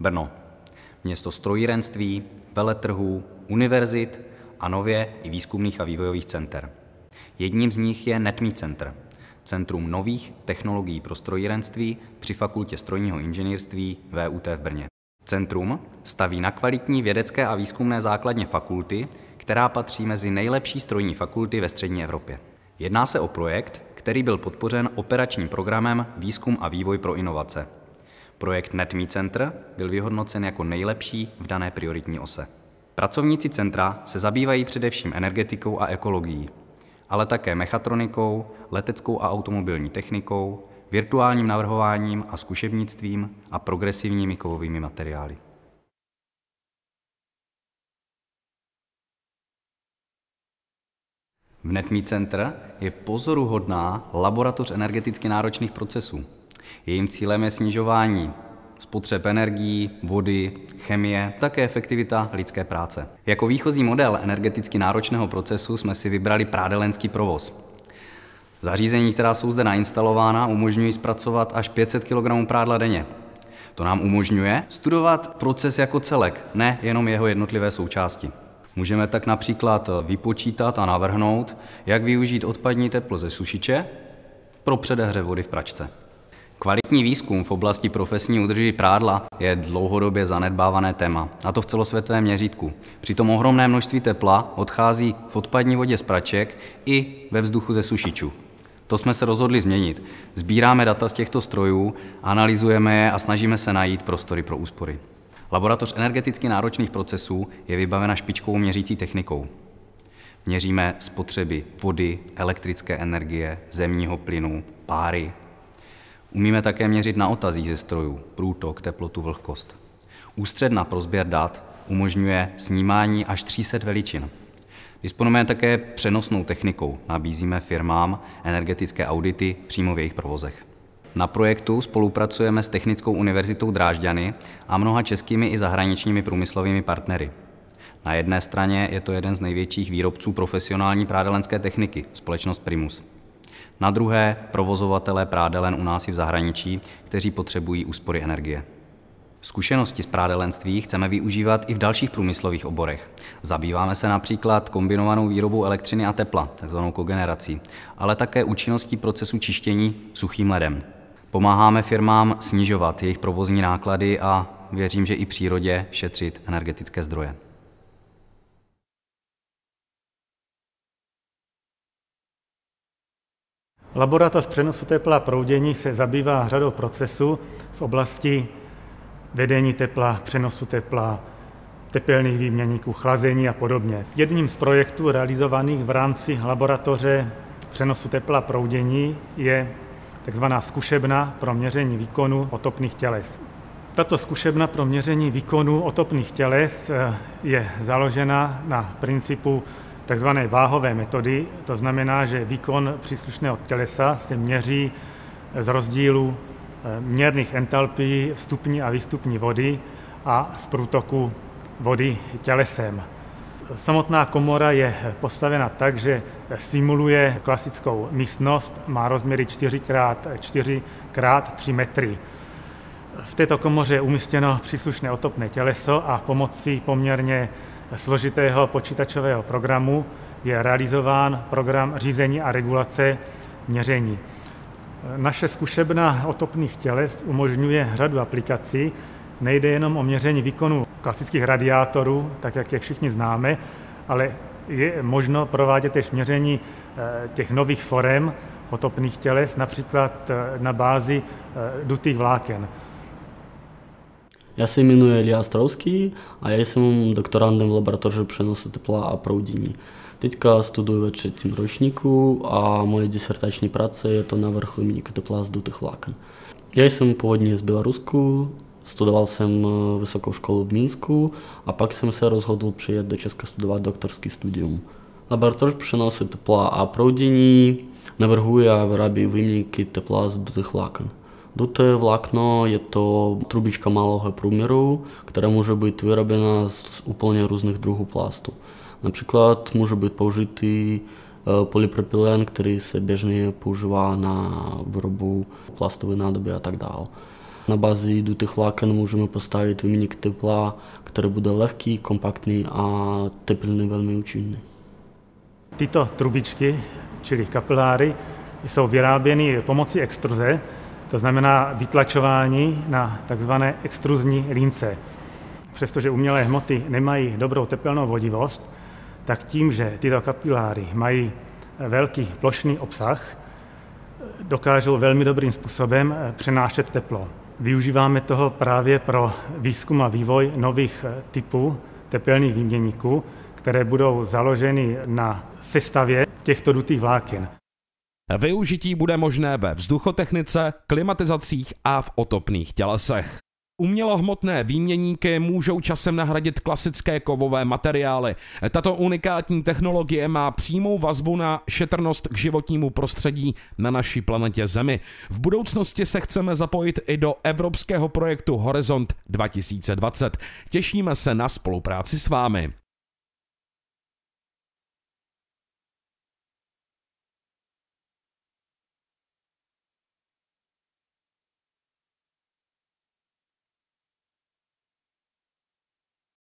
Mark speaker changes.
Speaker 1: Brno. Město strojírenství, veletrhů, univerzit a nově i výzkumných a vývojových center. Jedním z nich je NETMI Center, Centrum nových technologií pro strojírenství při Fakultě strojního inženýrství VUT v Brně. Centrum staví na kvalitní vědecké a výzkumné základně fakulty, která patří mezi nejlepší strojní fakulty ve střední Evropě. Jedná se o projekt, který byl podpořen operačním programem Výzkum a vývoj pro inovace. Projekt NetMe Center byl vyhodnocen jako nejlepší v dané prioritní ose. Pracovníci centra se zabývají především energetikou a ekologií, ale také mechatronikou, leteckou a automobilní technikou, virtuálním navrhováním a zkušebnictvím a progresivními kovovými materiály. V NetMe Center je pozoruhodná laboratoř energeticky náročných procesů. Jejím cílem je snižování spotřeb energií, vody, chemie, také efektivita lidské práce. Jako výchozí model energeticky náročného procesu jsme si vybrali prádelenský provoz. Zařízení, která jsou zde nainstalována, umožňují zpracovat až 500 kg prádla denně. To nám umožňuje studovat proces jako celek, ne jenom jeho jednotlivé součásti. Můžeme tak například vypočítat a navrhnout, jak využít odpadní teplo ze sušiče pro předehřev vody v pračce. Kvalitní výzkum v oblasti profesní údržby prádla je dlouhodobě zanedbávané téma, a to v celosvětovém měřítku. Přitom ohromné množství tepla odchází v odpadní vodě z praček i ve vzduchu ze sušičů. To jsme se rozhodli změnit. Sbíráme data z těchto strojů, analyzujeme je a snažíme se najít prostory pro úspory. Laboratoř energeticky náročných procesů je vybavena špičkovou měřící technikou. Měříme spotřeby vody, elektrické energie, zemního plynu, páry. Umíme také měřit na otazích ze strojů, průtok, teplotu, vlhkost. Ústředna pro sběr dat umožňuje snímání až 300 veličin. Disponujeme také přenosnou technikou. Nabízíme firmám energetické audity přímo v jejich provozech. Na projektu spolupracujeme s Technickou univerzitou Drážďany a mnoha českými i zahraničními průmyslovými partnery. Na jedné straně je to jeden z největších výrobců profesionální prádelenské techniky, společnost Primus. Na druhé provozovatelé prádelen u nás i v zahraničí, kteří potřebují úspory energie. Zkušenosti z prádelenství chceme využívat i v dalších průmyslových oborech. Zabýváme se například kombinovanou výrobou elektřiny a tepla, takzvanou kogenerací, ale také účinností procesu čištění suchým ledem. Pomáháme firmám snižovat jejich provozní náklady a věřím, že i přírodě šetřit energetické zdroje.
Speaker 2: Laboratoř přenosu tepla a proudění se zabývá řadou procesů z oblasti vedení tepla, přenosu tepla, tepelných výměníků, chlazení a podobně. Jedním z projektů realizovaných v rámci laboratoře přenosu tepla a proudění je takzvaná zkušebna pro měření výkonu otopných těles. Tato zkušebna pro měření výkonu otopných těles eh, je založena na principu tzv. váhové metody, to znamená, že výkon příslušného tělesa se měří z rozdílu eh, měrných entalpií vstupní a výstupní vody a z průtoku vody tělesem. Samotná komora je postavena tak, že simuluje klasickou místnost, má rozměry 4x4 x 3 metry. V této komoře je umístěno příslušné otopné těleso a pomocí poměrně složitého počítačového programu je realizován program řízení a regulace měření. Naše zkušebna otopných těles umožňuje řadu aplikací. Nejde jenom o měření výkonu klasických radiátorů, tak jak je všichni známe, ale je možno provádět též měření eh, těch nových forem otopných těles, například eh, na bázi eh, dutých vláken.
Speaker 3: Я се іменую Ілля Островський, а я сам докторантом в лабораторії приносу тепла апраудіні. Тетька студую в третьем рочнику, а мої дисертачні праці то наверх вимініка тепла здутих лакон. Я сам поводні з білоруську, студавал сам е, високу школу в Мінську, а пак сам се розгодив приїхати до Ческа студувати докторський студіум. Лабораторія приносить тепла апраудіні, навергує вирабі вимініки тепла здутих лакон. Duté vlákno je to trubička malého průměru, která může být vyrobena z úplně různých druhů plastu. Například může být použitý polypropylen, který se běžně používá na výrobu plastové nádoby a tak dále. Na bázi dutých vláken můžeme postavit výměník tepla, který bude lehký, kompaktní a tepelný velmi účinný.
Speaker 2: Tyto trubičky, čili kapiláry, jsou vyráběny pomocí extruze, to znamená vytlačování na takzvané extruzní lince. Přestože umělé hmoty nemají dobrou tepelnou vodivost, tak tím, že tyto kapiláry mají velký plošný obsah, dokážou velmi dobrým způsobem přenášet teplo. Využíváme toho právě pro výzkum a vývoj nových typů tepelných výměníků, které budou založeny na sestavě těchto dutých vláken.
Speaker 4: Využití bude možné ve vzduchotechnice, klimatizacích a v otopných tělesech. Umělohmotné výměníky můžou časem nahradit klasické kovové materiály. Tato unikátní technologie má přímou vazbu na šetrnost k životnímu prostředí na naší planetě Zemi. V budoucnosti se chceme zapojit i do evropského projektu Horizont 2020. Těšíme se na spolupráci s vámi.